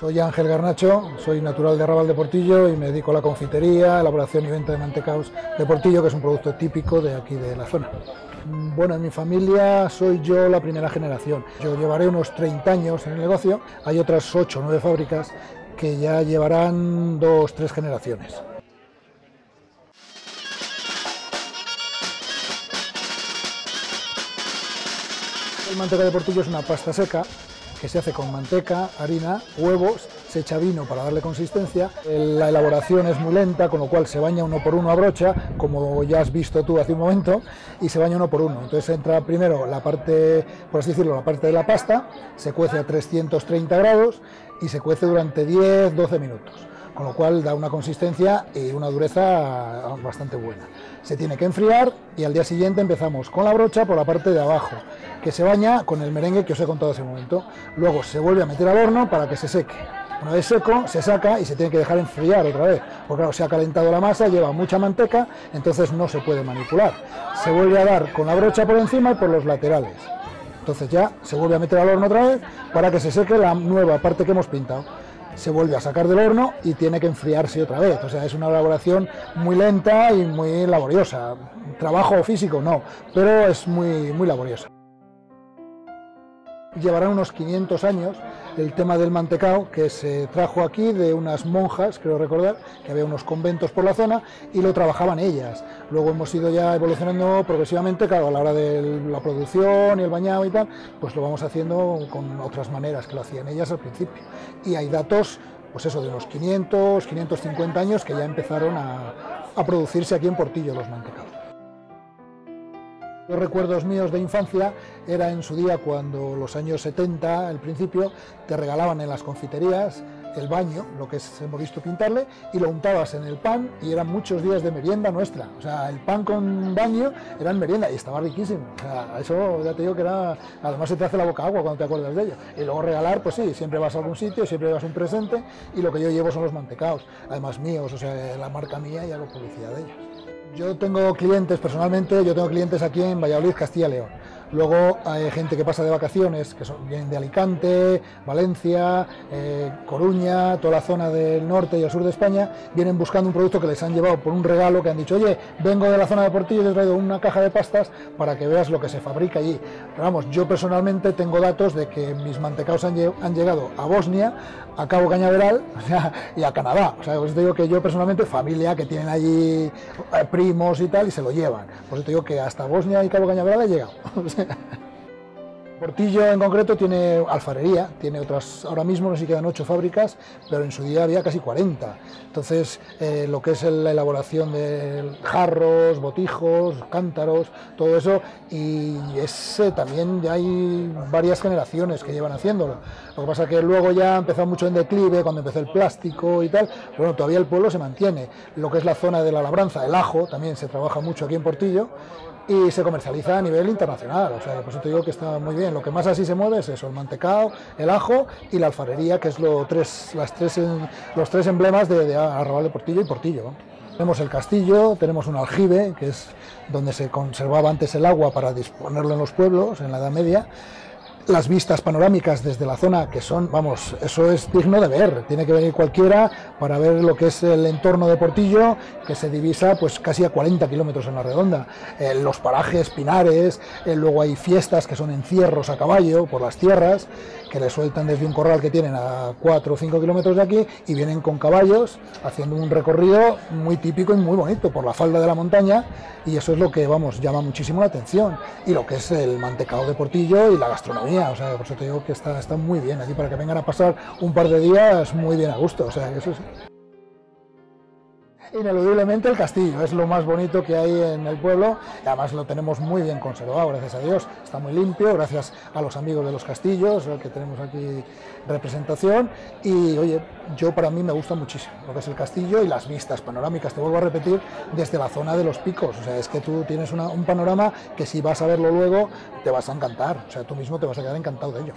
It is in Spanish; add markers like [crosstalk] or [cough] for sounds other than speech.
Soy Ángel Garnacho, soy natural de Arrabal de Portillo y me dedico a la confitería, elaboración y venta de mantecaos de Portillo, que es un producto típico de aquí de la zona. Bueno, en mi familia soy yo la primera generación. Yo llevaré unos 30 años en el negocio, hay otras 8 o 9 fábricas que ya llevarán dos, tres generaciones. El manteca de portillo es una pasta seca que se hace con manteca, harina, huevos, se echa vino para darle consistencia. La elaboración es muy lenta, con lo cual se baña uno por uno a brocha, como ya has visto tú hace un momento, y se baña uno por uno. Entonces entra primero la parte, por así decirlo, la parte de la pasta, se cuece a 330 grados y se cuece durante 10-12 minutos con lo cual da una consistencia y una dureza bastante buena. Se tiene que enfriar y al día siguiente empezamos con la brocha por la parte de abajo, que se baña con el merengue que os he contado hace un momento. Luego se vuelve a meter al horno para que se seque. Una vez seco, se saca y se tiene que dejar enfriar otra vez, porque claro, se ha calentado la masa, lleva mucha manteca, entonces no se puede manipular. Se vuelve a dar con la brocha por encima y por los laterales. Entonces ya se vuelve a meter al horno otra vez para que se seque la nueva parte que hemos pintado se vuelve a sacar del horno y tiene que enfriarse otra vez. O sea, es una elaboración muy lenta y muy laboriosa. Trabajo físico no, pero es muy, muy laboriosa. Llevará unos 500 años el tema del mantecao que se trajo aquí de unas monjas, creo recordar, que había unos conventos por la zona y lo trabajaban ellas. Luego hemos ido ya evolucionando progresivamente, claro, a la hora de la producción y el bañado y tal, pues lo vamos haciendo con otras maneras que lo hacían ellas al principio. Y hay datos, pues eso, de unos 500, 550 años que ya empezaron a, a producirse aquí en Portillo los mantecaos. Los recuerdos míos de infancia era en su día cuando los años 70, al principio, te regalaban en las confiterías el baño, lo que es, hemos visto pintarle, y lo untabas en el pan y eran muchos días de merienda nuestra. O sea, el pan con baño eran merienda y estaba riquísimo. O sea, eso ya te digo que era, además se te hace la boca agua cuando te acuerdas de ello. Y luego regalar, pues sí, siempre vas a algún sitio, siempre llevas un presente y lo que yo llevo son los mantecaos, además míos, o sea, la marca mía y hago publicidad de ellos. Yo tengo clientes personalmente, yo tengo clientes aquí en Valladolid, Castilla y León. Luego hay gente que pasa de vacaciones, que son, vienen de Alicante, Valencia, eh, Coruña, toda la zona del norte y el sur de España, vienen buscando un producto que les han llevado por un regalo, que han dicho, oye, vengo de la zona de Portillo y te he traído una caja de pastas para que veas lo que se fabrica allí. Pero vamos, yo personalmente tengo datos de que mis mantecaos han, llegado a Bosnia, a Cabo Cañaveral [laughs] y a Canadá. O sea, te digo que yo personalmente, familia que tienen allí eh, primos y tal, y se lo llevan. Por eso te digo que hasta Bosnia y Cabo Cañaveral he llegado. [laughs] Portillo en concreto tiene alfarería, tiene otras, ahora mismo no sé si quedan ocho fábricas, pero en su día había casi 40. Entonces, eh, lo que es la elaboración de jarros, botijos, cántaros, todo eso, y ese también ya hay varias generaciones que llevan haciéndolo. Lo que pasa que luego ya ha empezado mucho en declive, cuando empezó el plástico y tal, pero bueno, todavía el pueblo se mantiene. Lo que es la zona de la labranza, el ajo, también se trabaja mucho aquí en Portillo, y se comercializa a nivel internacional. O sea, por eso te digo que está muy bien. Lo que más así se mueve es eso, el mantecao, el ajo y la alfarería, que es lo tres, las tres, los tres emblemas de, de de Portillo y Portillo. Tenemos el castillo, tenemos un aljibe, que es donde se conservaba antes el agua para disponerlo en los pueblos, en la Edad Media las vistas panorámicas desde la zona, que son, vamos, eso es digno de ver. Tiene que venir cualquiera para ver lo que es el entorno de Portillo, que se divisa pues casi a 40 kilómetros en la redonda. Eh, los parajes pinares, eh, luego hay fiestas que son encierros a caballo por las tierras, que le sueltan desde un corral que tienen a 4 o 5 kilómetros de aquí y vienen con caballos haciendo un recorrido muy típico y muy bonito por la falda de la montaña y eso es lo que, vamos, llama muchísimo la atención. Y lo que es el mantecado de Portillo y la gastronomía o sea, por eso te digo que está, está muy bien aquí para que vengan a pasar un par de días muy bien a gusto, o sea, ineludiblemente el castillo, es lo más bonito que hay en el pueblo. Y además lo tenemos muy bien conservado, gracias a Dios, está muy limpio, gracias a los amigos de los castillos, que tenemos aquí representación. Y oye, yo para mí me gusta muchísimo lo que es el castillo y las vistas panorámicas, te vuelvo a repetir, desde la zona de los picos, o sea, es que tú tienes un panorama que si vas a verlo luego te vas a encantar, o sea, tú mismo te vas a quedar encantado de ello.